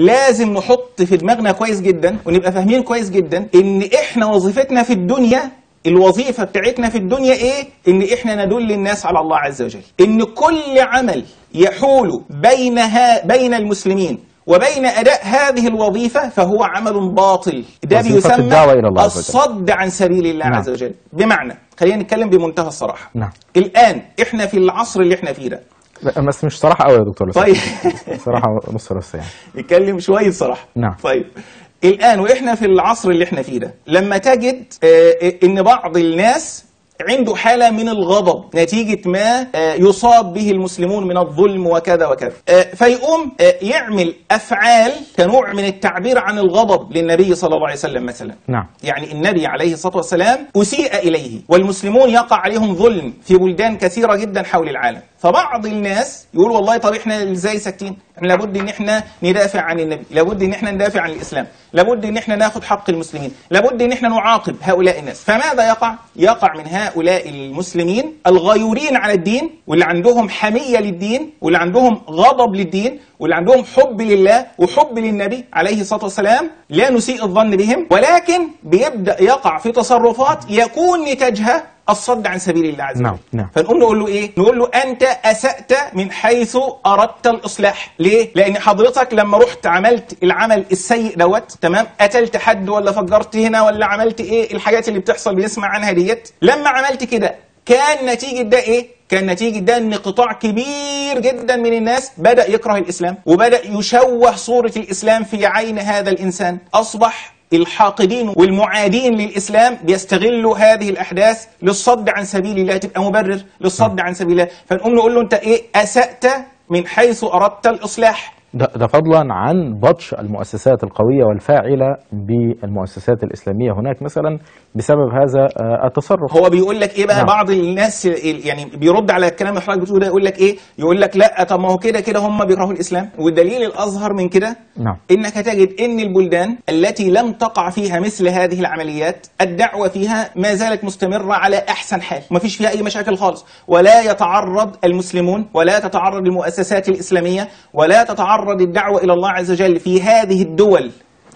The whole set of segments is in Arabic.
لازم نحط في دماغنا كويس جدا ونبقى فاهمين كويس جدا إن إحنا وظيفتنا في الدنيا الوظيفة بتاعتنا في الدنيا إيه؟ إن إحنا ندل الناس على الله عز وجل. إن كل عمل يحول بينها بين المسلمين وبين أداء هذه الوظيفة فهو عمل باطل. ده بيسمى. الصد عن سبيل الله نعم. عز وجل. بمعنى خلينا نتكلم بمنتهى الصراحة. نعم. الآن إحنا في العصر اللي إحنا فيه ده. لا، بس مش صراحة قوي يا دكتور لسه. طيب صراحة نص نص يعني نتكلم شوية صراحة نعم. طيب الآن وإحنا في العصر اللي إحنا فيه ده لما تجد آه، إن بعض الناس عنده حالة من الغضب نتيجة ما آه، يصاب به المسلمون من الظلم وكذا وكذا. آه، فيقوم آه، يعمل أفعال كنوع من التعبير عن الغضب للنبي صلى الله عليه وسلم مثلا. نعم. يعني النبي عليه الصلاة والسلام أسيء إليه والمسلمون يقع عليهم ظلم في بلدان كثيرة جدا حول العالم. فبعض الناس يقول والله طب إحنا إزاي ساكتين؟ إحنا لابد إن إحنا ندافع عن النبي لابد إن إحنا ندافع عن الإسلام لابد إن إحنا ناخد حق المسلمين لابد إن إحنا نعاقب هؤلاء الناس. فماذا يقع؟ يقع من هؤلاء المسلمين الغيورين على الدين واللي عندهم حمية للدين واللي عندهم غضب للدين واللي عندهم حب لله وحب للنبي عليه الصلاة والسلام لا نسيء الظن بهم ولكن بيبدأ يقع في تصرفات يكون نتاجها الصد عن سبيل الله عز وجل. نعم، نعم. فنقوم نقول له إيه؟ نقول له أنت أسأت من حيث أردت الإصلاح. ليه؟ لأن حضرتك لما رحت عملت العمل السيء دوت تمام؟ قتلت حد ولا فجرت هنا ولا عملت إيه؟ الحاجات اللي بتحصل بنسمع عنها ديت. لما عملت كده كان نتيجة ده إيه؟ كان نتيجة ده إن قطاع كبير جدا من الناس بدأ يكره الإسلام وبدأ يشوه صورة الإسلام في عين هذا الإنسان. أصبح الحاقدين والمعادين للإسلام بيستغلوا هذه الأحداث للصد عن سبيل الله تبقى مبرر للصد عن سبيل الله. فنقوم نقول له أنت إيه؟ أسأت من حيث أردت الإصلاح. ده, ده فضلا عن بطش المؤسسات القوية والفاعلة بالمؤسسات الإسلامية هناك مثلا بسبب هذا آه، التصرف. هو بيقول لك إيه بقى؟ نعم. بعض الناس ال- يعني بيرد على الكلام اللي حضرتك بتقوله ده يقول لك إيه؟ يقول لك لا طب ما هو كده كده هم بيكرهوا الإسلام. والدليل الأظهر من كده نعم. إنك تجد إن البلدان التي لم تقع فيها مثل هذه العمليات الدعوة فيها ما زالت مستمرة على أحسن حال. ما فيش فيها أي مشاكل خالص. ولا يتعرض المسلمون ولا تتعرض المؤسسات الإسلامية ولا تتعرض الدعوة إلى الله عز وجل في هذه الدول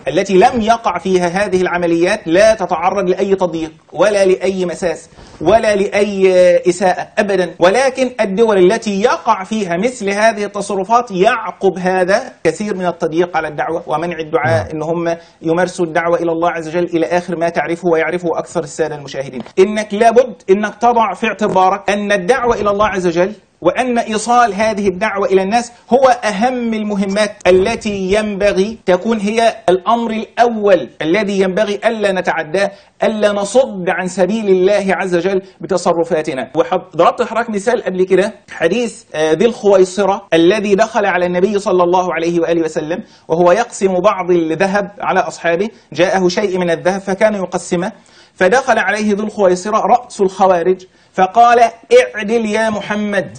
التي لم يقع فيها هذه العمليات لا تتعرض لأي تضييق ولا لأي مساس ولا لأي إساءة أبدا. ولكن الدول التي يقع فيها مثل هذه التصرفات يعقب هذا كثير من التضييق على الدعوة ومنع الدعاء إن هم يمارسوا الدعوة إلى الله عز وجل إلى آخر ما تعرفه ويعرفه أكثر السادة المشاهدين. إنك لابد إنك تضع في اعتبارك أن الدعوة إلى الله عز وجل وأن إيصال هذه الدعوة إلى الناس هو أهم المهمات التي ينبغي تكون هي الأمر الأول الذي ينبغي ألا نتعداه ألا نصد عن سبيل الله عز وجل بتصرفاتنا. وضربت حضرتك مثال قبل كده حديث آه، ذي الخويصرة الذي دخل على النبي صلى الله عليه وآله وسلم وهو يقسم بعض الذهب على أصحابه جاءه شيء من الذهب فكان يقسمه فدخل عليه ذو الخويصرة رأس الخوارج فقال اعدل يا محمد.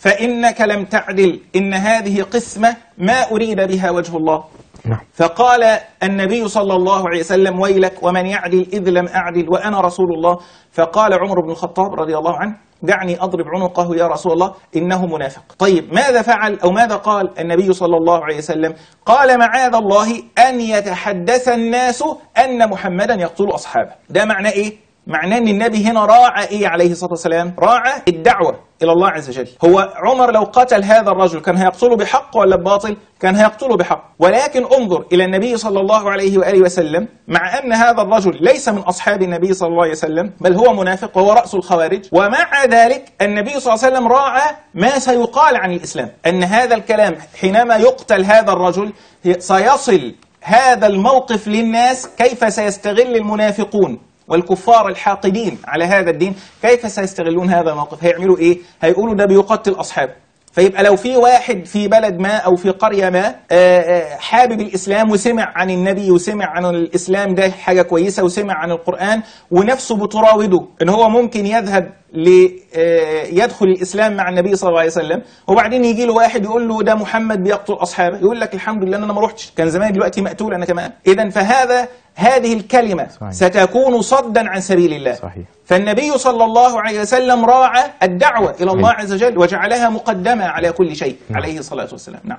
فإنك لم تعدل. إن هذه قسمة ما أريد بها وجه الله. نعم. فقال النبي صلى الله عليه وسلم ويلك ومن يعدل إذ لم أعدل وأنا رسول الله. فقال عمر بن الخطاب رضي الله عنه دعني أضرب عنقه يا رسول الله إنه منافق. طيب ماذا فعل أو ماذا قال النبي صلى الله عليه وسلم؟ قال معاذ الله أن يتحدث الناس أن محمدا يقتل أصحابه. ده معناه إيه؟ معناه إن النبي هنا راعى إيه عليه الصلاة والسلام؟ راعى الدعوة إلى الله عز وجل. هو عمر لو قتل هذا الرجل كان هيقتله بحق ولا بباطل؟ كان هيقتله بحق، ولكن انظر إلى النبي صلى الله عليه وآله وسلم مع أن هذا الرجل ليس من أصحاب النبي صلى الله عليه وسلم، بل هو منافق وهو رأس الخوارج، ومع ذلك النبي صلى الله عليه وسلم راعى ما سيقال عن الإسلام، أن هذا الكلام حينما يقتل هذا الرجل سيصل هذا الموقف للناس كيف سيستغل المنافقون والكفار الحاقدين على هذا الدين كيف سيستغلون هذا الموقف؟ هيعملوا إيه؟ هيقولوا ده بيقتل أصحابه. فيبقى لو في واحد في بلد ما أو في قرية ما آه، آه، حابب الإسلام وسمع عن النبي وسمع عن الإسلام ده حاجة كويسة وسمع عن القرآن ونفسه بتراوده إن هو ممكن يذهب ل آه، الإسلام مع النبي صلى الله عليه وسلم وبعدين يجي له واحد يقول له ده محمد بيقتل أصحابه يقول لك الحمد لله إن أنا ما رحتش كان زمان دلوقتي مقتول أنا كمان. اذا فهذا هذه الكلمة صحيح. ستكون صدا عن سبيل الله. صحيح. فالنبي صلى الله عليه وسلم راعى الدعوة إلى الله عز وجل وجعلها مقدمة على كل شيء عليه الصلاة والسلام. نعم.